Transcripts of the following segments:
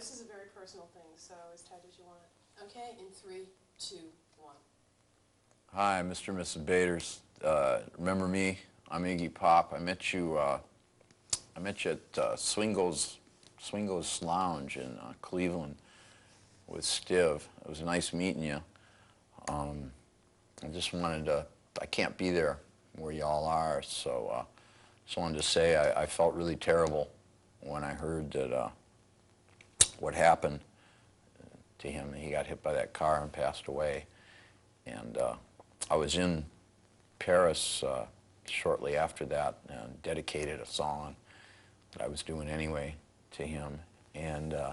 this is a very personal thing, so as tight as you want it. Okay, in three, two, one. Hi, Mr. and Mrs. Bators. Uh, remember me? I'm Iggy Pop. I met you. Uh, I met you at uh, Swingo's Swingo's Lounge in uh, Cleveland with Stiv. It was nice meeting you. Um, I just wanted to. I can't be there where y'all are, so uh, just wanted to say I, I felt really terrible when I heard that uh, what happened to him. He got hit by that car and passed away. And uh, I was in Paris uh, shortly after that and dedicated a song that I was doing anyway to him. And uh,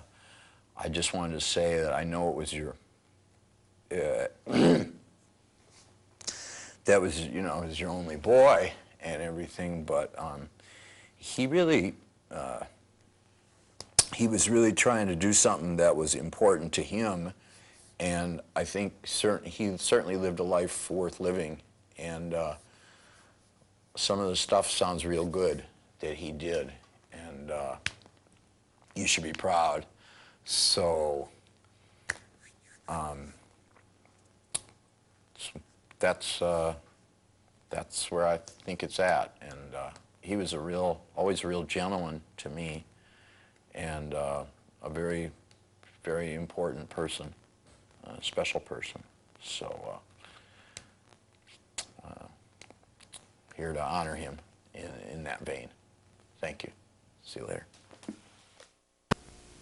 I just wanted to say that I know it was your, uh, that was, you know, was your only boy and everything, but um, he really, he was really trying to do something that was important to him, and I think he certainly lived a life worth living, and uh, some of the stuff sounds real good that he did, and uh, you should be proud. So, um, that's uh, that's where I think it's at, and uh, he was a real, always a real gentleman to me and uh, a very, very important person, a special person. So, uh, uh, here to honor him in, in that vein. Thank you. See you later.